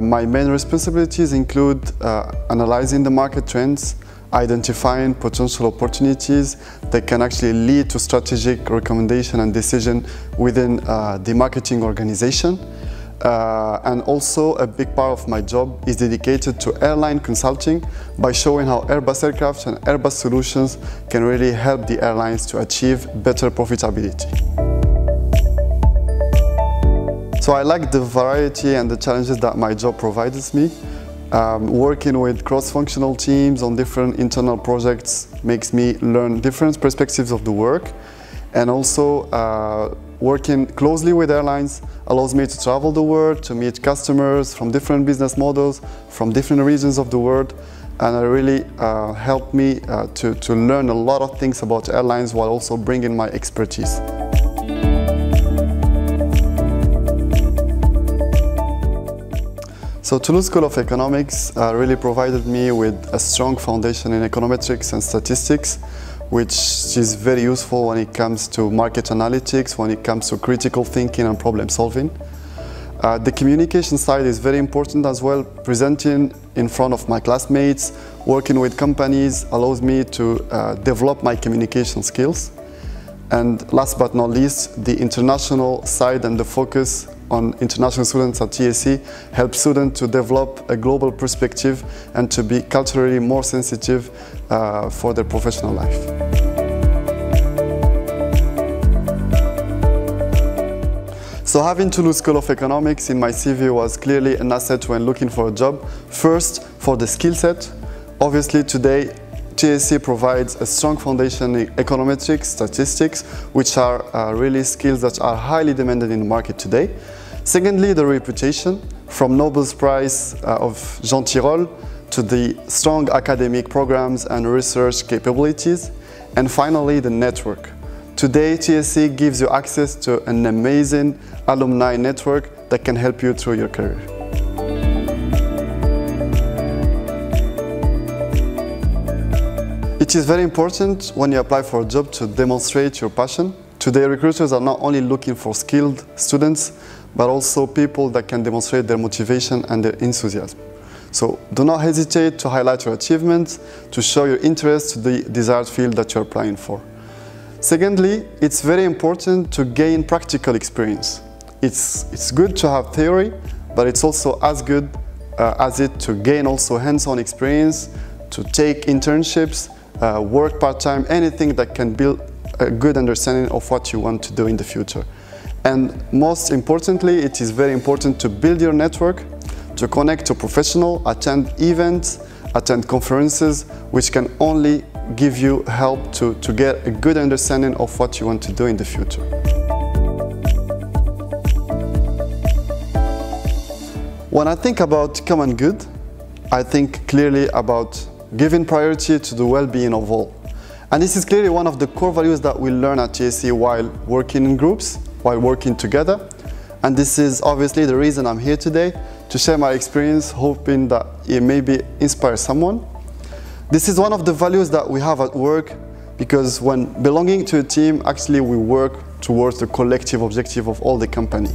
my main responsibilities include uh, analyzing the market trends, identifying potential opportunities that can actually lead to strategic recommendation and decision within uh, the marketing organization. Uh, and also a big part of my job is dedicated to airline consulting by showing how Airbus aircraft and Airbus solutions can really help the airlines to achieve better profitability. So I like the variety and the challenges that my job provides me. Um, working with cross-functional teams on different internal projects makes me learn different perspectives of the work and also uh, working closely with airlines allows me to travel the world, to meet customers from different business models, from different regions of the world and it really uh, helped me uh, to, to learn a lot of things about airlines while also bringing my expertise. So Toulouse School of Economics uh, really provided me with a strong foundation in econometrics and statistics, which is very useful when it comes to market analytics, when it comes to critical thinking and problem solving. Uh, the communication side is very important as well. Presenting in front of my classmates, working with companies allows me to uh, develop my communication skills. And last but not least, the international side and the focus on international students at TSE helps students to develop a global perspective and to be culturally more sensitive uh, for their professional life. So having Toulouse School of Economics in my CV was clearly an asset when looking for a job. First, for the skill set. Obviously today, TSE provides a strong foundation in econometrics, statistics, which are uh, really skills that are highly demanded in the market today. Secondly, the reputation, from Nobel's Prize uh, of Jean Tirole to the strong academic programs and research capabilities. And finally, the network. Today, TSE gives you access to an amazing alumni network that can help you through your career. It is very important when you apply for a job to demonstrate your passion. Today, recruiters are not only looking for skilled students, but also people that can demonstrate their motivation and their enthusiasm. So do not hesitate to highlight your achievements, to show your interest to the desired field that you're applying for. Secondly, it's very important to gain practical experience. It's, it's good to have theory, but it's also as good uh, as it to gain also hands-on experience, to take internships, uh, work part-time, anything that can build a good understanding of what you want to do in the future. And most importantly, it is very important to build your network, to connect to professionals, attend events, attend conferences, which can only give you help to, to get a good understanding of what you want to do in the future. When I think about common good, I think clearly about giving priority to the well-being of all. And this is clearly one of the core values that we learn at TSE while working in groups while working together. And this is obviously the reason I'm here today, to share my experience, hoping that it maybe inspire someone. This is one of the values that we have at work, because when belonging to a team, actually we work towards the collective objective of all the company.